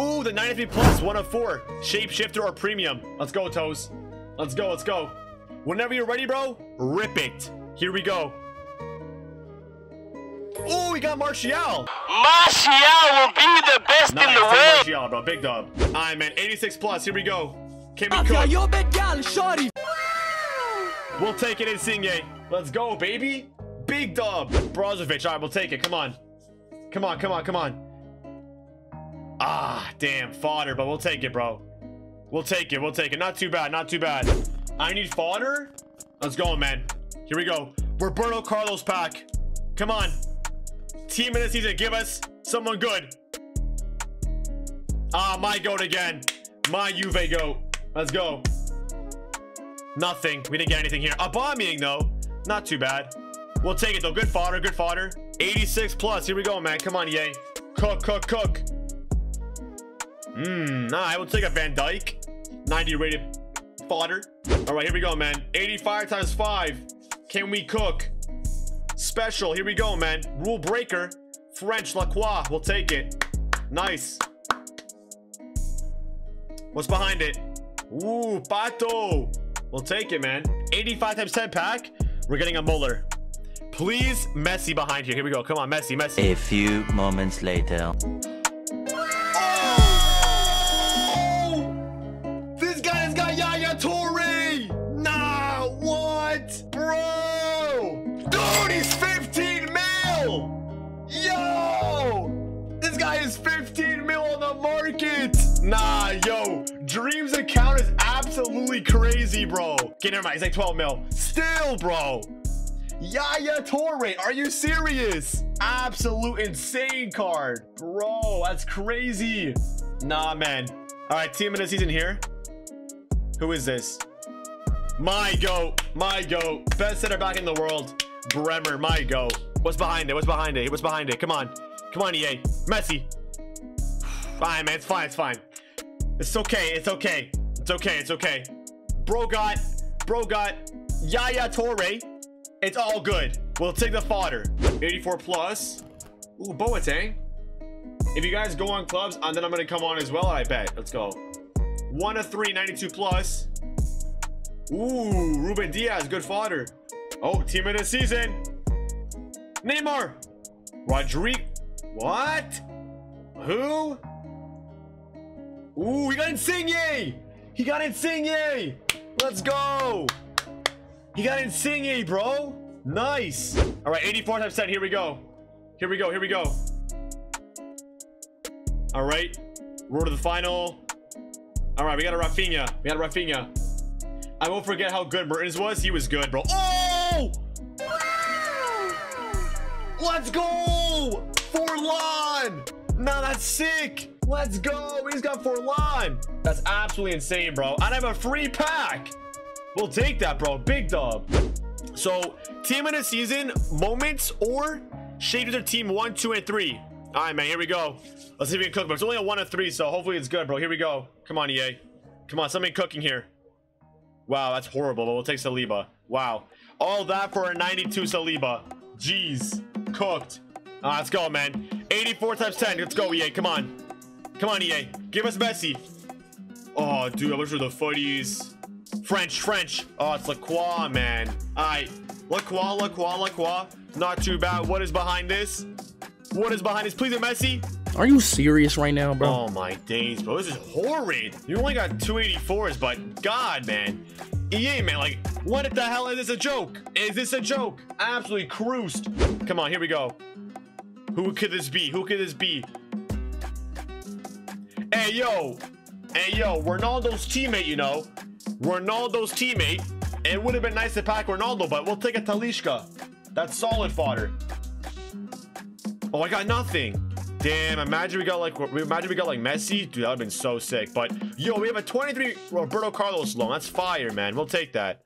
Ooh, the 93 plus, one of four. Shapeshifter or premium. Let's go, Toes. Let's go, let's go. Whenever you're ready, bro, rip it. Here we go. Ooh, we got Martial. Martial will be the best Nice, in the take world. Martial, bro. Big dub. All right, man. 86 plus. Here we go. Can we Mafia, cook? yo big gal, shorty. We'll take it, Insigne. Let's go, baby. Big dub. Brozovic. All right, we'll take it. Come on. Come on, come on, come on. Ah, damn. Fodder, but we'll take it, bro. We'll take it. We'll take it. Not too bad. Not too bad. I need fodder. Let's go, man. Here we go. Roberto Carlos pack. Come on. Team of the season. Give us someone good. Ah, my goat again. My Juve goat. Let's go. Nothing. We didn't get anything here. A bombing, though, not too bad. We'll take it though. Good fodder. Good fodder. 86 plus. Here we go, man. Come on, yay. Cook, cook, cook. Mmm. Nah, I will take a Van Dijk. 90 rated fodder. All right, here we go, man. 85 times five. Can we cook? Special. Here we go, man. Rule breaker. French Lacroix. We'll take it. Nice. What's behind it? Ooh, Pato. We'll take it, man. 85 times 10 pack. We're getting a Muller. Please, Messi behind you. Here we go. Come on, Messi, Messi. A few moments later. Is 15 mil on the market! Nah, yo. Dreams account is absolutely crazy, bro. Okay, never mind. He's like 12 mil. Still, bro. Yaya Toure, are you serious? Absolute insane card. Bro, that's crazy. Nah, man. All right, team of the season here. Who is this? My goat. My goat. Best center back in the world. Bremer, my goat. What's behind it? What's behind it? What's behind it? Come on. Come on, EA. Messi. Fine, man. It's fine. It's fine. It's okay. It's okay. It's okay. It's okay. Bro got, bro got Yaya Toure. It's all good. We'll take the fodder. 84 plus. Ooh, Boateng. If you guys go on clubs, and then I'm gonna come on as well, I bet. Let's go. One of three, 92 plus. Ooh, Ruben Dias, good fodder. Oh, team of the season. Neymar. Rodrigue. What? Who? Ooh, he got Insigne. He got Insigne. Let's go. He got Insigne, bro. Nice. All right, 84 times 10. Here we go. Here we go. Here we go. All right. Road to the final. All right, we got a Rafinha. We got a Rafinha. I won't forget how good Mertens was. He was good, bro. Oh! Let's go! Forlan! Now that's sick! Let's go! He's got Forlan! That's absolutely insane, bro. And I have a free pack! We'll take that, bro. Big dub. So, team of the season, moments or shade with their team one, two, and three. All right, man. Here we go. Let's see if we can cook. But it's only a one of three, so hopefully it's good, bro. Here we go. Come on, EA. Come on, something cooking here. Wow, that's horrible, but we'll take Saliba. Wow. All that for a 92 Saliba. Jeez. Cooked. Ah, let's go, man. 84 times 10. Let's go, EA. Come on. Come on, EA. Give us Messi. Oh, dude, I wish for the futties. French, French. Oh, it's Lacroix, man. All right. Lacroix, Lacroix, Lacroix. Not too bad. What is behind this? What is behind this? Please, a Messi. Are you serious right now, bro? Oh my days, bro. This is horrid. You only got 284s, but God, man. EA, man, like, what the hell is this a joke? Is this a joke? Absolutely cruised. Come on, here we go. Who could this be? Who could this be? Hey, yo. Hey, yo, Ronaldo's teammate, you know. Ronaldo's teammate. It would have been nice to pack Ronaldo, but we'll take a Talisca. That's solid fodder. Oh, I got nothing. Damn, imagine we got like imagine we got like Messi. Dude, that would have been so sick. But yo, we have a 23 Roberto Carlos loan. That's fire, man. We'll take that.